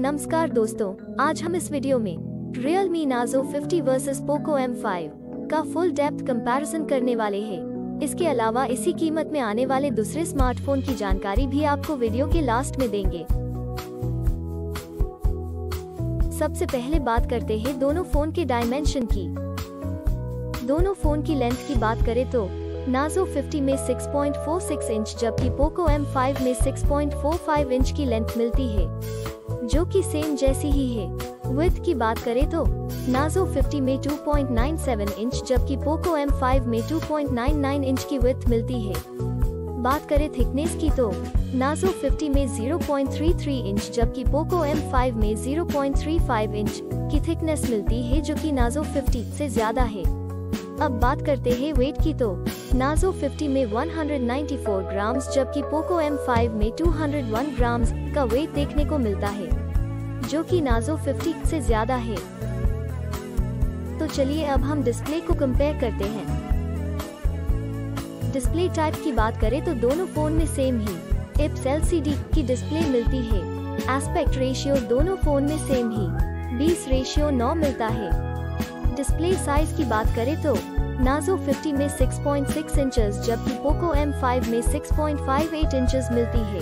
नमस्कार दोस्तों, आज हम इस वीडियो में real Realme Nazo 50 versus Poco M5 का फुल डेप्थ कंपैरिजन करने वाले हैं। इसके अलावा इसी कीमत में आने वाले दूसरे स्मार्टफ़ोन की जानकारी भी आपको वीडियो के लास्ट में देंगे। सबसे पहले बात करते हैं दोनों फ़ोन के डायमेंशन की। दोनों फ़ोन की लेंथ की बात करें तो नाजो 50 में 6.46 इंच जबकि पोको M5 में 6.45 इंच की लेंथ मिलती है। जो कि सेम जैसी ही है। विथ की बात करें तो नाजो 50 में 2.97 इंच जबकि पोको M5 में 2.99 इंच की विथ मिलती है। बात करें थिकनेस की तो नाजो 50 में 0.33 इंच जबकि पोको M5 में 0.35 इंच की थिकनेस मिलती है, जो कि नाजो 50 से ज़्यादा है। अब बात करते हैं वेट की तो नाजो 50 में 194 ग्राम्स जबकि पोको M5 में 201 ग्राम्स का वेट देखने को मिलता है। जो कि नाजो 50 से ज़्यादा है। तो चलिए अब हम डिस्प्ले को कंपेयर करते हैं। डिस्प्ले टाइप की बात करें तो दोनों फ़ोन में सेम ही। इप्स एलसीडी की डिस्प्ले मिलती है। एस्पेक्ट रेशियो दोनों फ़ोन में सेम ही। 20 रेशियो 9 मिलता है। डिस्प्ले साइज़ की बात करें तो नाजो 50 में 6.6 इंचेस जबकि पोको M5 में 6.58 इंचेस मिलती है।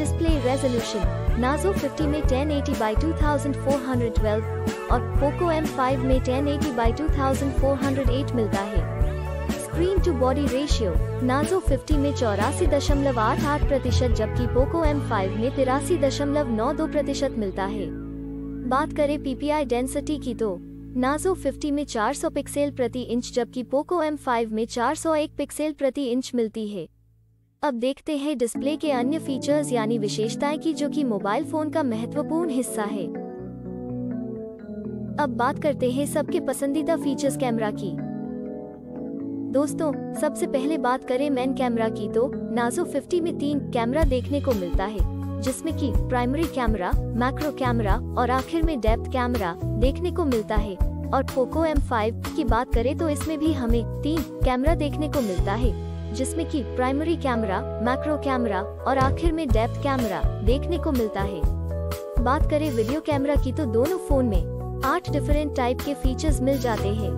डिस्प्ले रेजोल्यूशन नाजो 50 में 1080 बाई 2412 और पोको M5 में 1080 बाई 2408 मिलता है। Screen to body ratio Narzo 50 में चौरासी दशमलव आठ आठ प्रतिशत जबकि पोको M5 में तिरासी दशमलव नौ दो प्रतिशत मिलता है। बात करें पीपीआई डेंसिटी की तो नाजो 50 में 400 पिक्सल प्रति इंच जबकि पोको M5 में 401 पिक्सल प्रति इंच मिलती है। अब देखते हैं डिस्प्ले के अन्य फीचर्स यानी विशेषताएँ की जो कि मोबाइल फ़ोन का महत्वपूर्ण हिस्सा है। अब बात करते हैं सबके पसंदीदा फीचर्स कैमरा की। दोस्तों, सबसे पहले बात करें मैन कैमरा की तो नाजो 50 में तीन कैमरा देखने को मिलता है, जिसमें कि प्राइमरी कैमरा मैक्रो कैमरा और आखिर में डेप्थ कैमरा देखने को मिलता है। और पोको M5 की बात करें तो इसमें भी हमें तीन कैमरा देखने को मिलता है। जिसमें कि प्राइमरी कैमरा मैक्रो कैमरा और आखिर में डेप्थ कैमरा देखने को मिलता है। बात करें वीडियो कैमरा की तो दोनों फ़ोन में आठ डिफरेंट टाइप के फीचर्स मिल जाते हैं।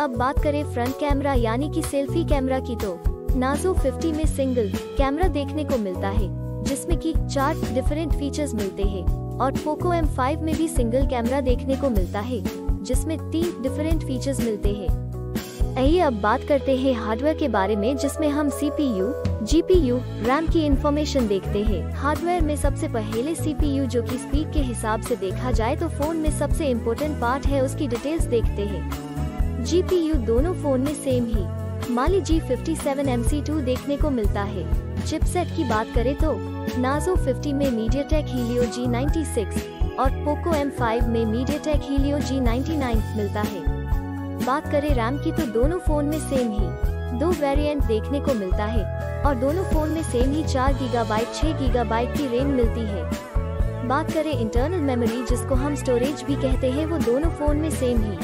अब बात करें फ्रंट कैमरा यानी कि सेल्फी कैमरा की तो नाजो 50 में सिंगल कैमरा देखने को मिलता है, जिसमें कि चार डिफरेंट फीचर्स मिलते हैं और पोको M5 में भी सिंगल कैमरा देखने को मिलता है, जिसमें तीन डिफरेंट फीचर्स मिलते हैं। आइए अब बात करते हैं हार्डवेयर के बारे में जिसमें हम CPU, GPU, रैम की इंफॉर्मेशन देखते हैं। हार्डवेयर में सबसे पहले CPU जो कि स्पीड के हिसाब से देखा जाए तो फ़ोन में सबसे इम्पोर्टेंट पार्ट है उसकी डिटेल्स देखते हैं। जीपीयू दोनों फ़ोन में सेम ही। Mali G fifty seven M C two देखने को मिलता है। चिपसेट की बात करें तो नाजो 50 में मीडियाटेक हीलियो जी 96 और पोको M5 में मीडियाटेक हीलियो जी 99 मिलता है। बात करें रैम की तो दोनों फ़ोन में सेम ही। दो वेरिएंट देखने को मिलता है, और दोनों फ़ोन में सेम ही चार गीगाबाइट छह गीगाबाइट की रैम मिलती है। बात करें इंटरनल मेमोरी जिसको हम स्टोरेज भी कहते हैं, वो दोनों फ़ोन में सेम ही।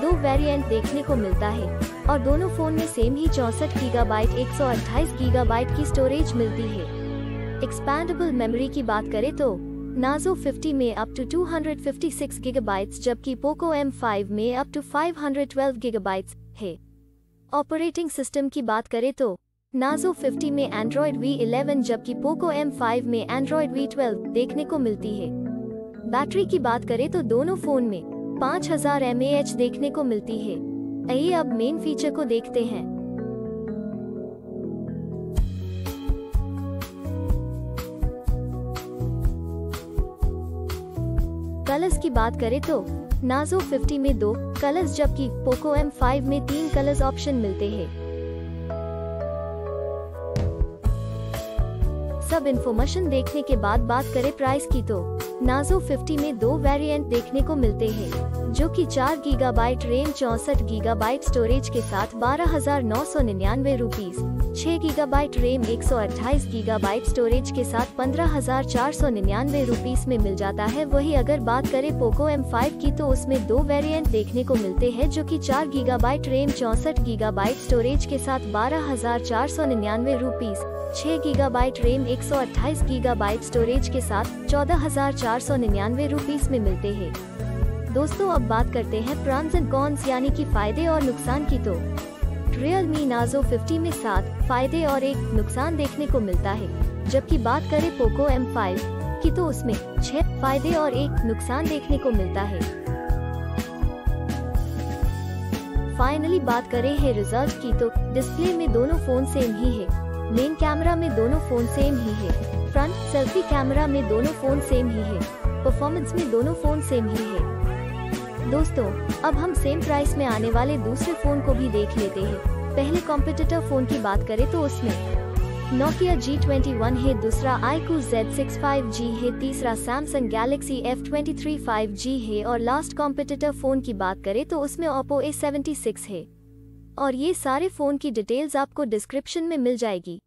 दो वेरिएंट देखने को मिलता है, और दोनों फ़ोन में सेम ही चौसठ गीगाबाइट 128 गीगाबाइट की स्टोरेज मिलती है। एक्सपैंडेबल मेमोरी की बात करें तो नाजो 50 में अप टू 256 गीगाबाइट्स जबकि पोको M5 में अप टू 512 गीगाबाइट्स है। ऑपरेटिंग सिस्टम की बात करें तो नाजो 50 में एंड्रॉयड V11 जबकि पोको M5 में एंड्रॉयड V12 देखने को मिलती है। बैटरी की बात करें तो दोनों फ़ोन में 5000 हज़ार देखने को मिलती है। आइए अब मेन फीचर को देखते हैं। कलर्स की बात करें तो नाजो 50 में दो कलर्स जबकि पोको M5 में तीन कलर्स ऑप्शन मिलते हैं। सब इन्फॉर्मेशन देखने के बाद बात करें प्राइस की तो। नाजो 50 में दो वेरिएंट देखने को मिलते हैं, जो कि 4 गीगाबाइट रैम चौसठ गीगाबाइट स्टोरेज के साथ बारह हज़ार नौ सौ निन्यानवे रूपीज छह गीगाबाइट रैम एक सौ अट्ठाईस गीगाबाइट स्टोरेज के साथ पंद्रह हज़ार चार सौ निन्यानवे रूपीज में मिल जाता है। वही अगर बात करें पोको M5 की तो उसमें दो वेरिएंट देखने को मिलते हैं, जो कि चार गीगा गीगाबाइट रैम चौसठ गीगाबाइट स्टोरेज के साथ बारह हज़ार चार सौ निन्यानवे रूपीज छह गीगा गीगाबाइट रैम एक 128 गीगाबाइट स्टोरेज के साथ चौदह हज़ार चार सौ निन्यानवे रूपीज में मिलते हैं। दोस्तों, अब बात करते हैं प्रॉन्स एंड कॉन्स, यानी कि फ़ायदे और नुकसान की तो। रियल मी नाजो 50 में सात फ़ायदे और एक नुकसान देखने को मिलता है। जबकि बात करें पोको M5 की तो उसमें छह फ़ायदे और एक नुकसान देखने को मिलता है। फाइनली बात करें है रिज़ल्ट की तो। डिस्प्ले में दोनों फ़ोन सेम ही है। मेन कैमरा में दोनों फ़ोन सेम ही है। फ्रंट सेल्फी कैमरा में दोनों फ़ोन सेम ही है। परफॉर्मेंस में दोनों फ़ोन सेम ही है। दोस्तों, अब हम सेम प्राइस में आने वाले दूसरे फ़ोन को भी देख लेते हैं। पहले कॉम्पिटिटर फ़ोन की बात करें तो उसमें नोकिया जी ट्वेंटी वन है, दूसरा iQOO Z six five G है, तीसरा Samsung Galaxy F twenty three five G है और लास्ट कॉम्पिटिटर फ़ोन की बात करें तो उसमें ओप्पो ए सेवेंटी सिक्स है। और ये सारे फ़ोन की डिटेल्स आपको डिस्क्रिप्शन में मिल जाएगी।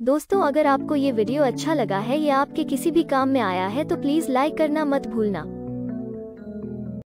दोस्तों, अगर आपको ये वीडियो अच्छा लगा है या आपके किसी भी काम में आया है तो प्लीज़ लाइक करना मत भूलना।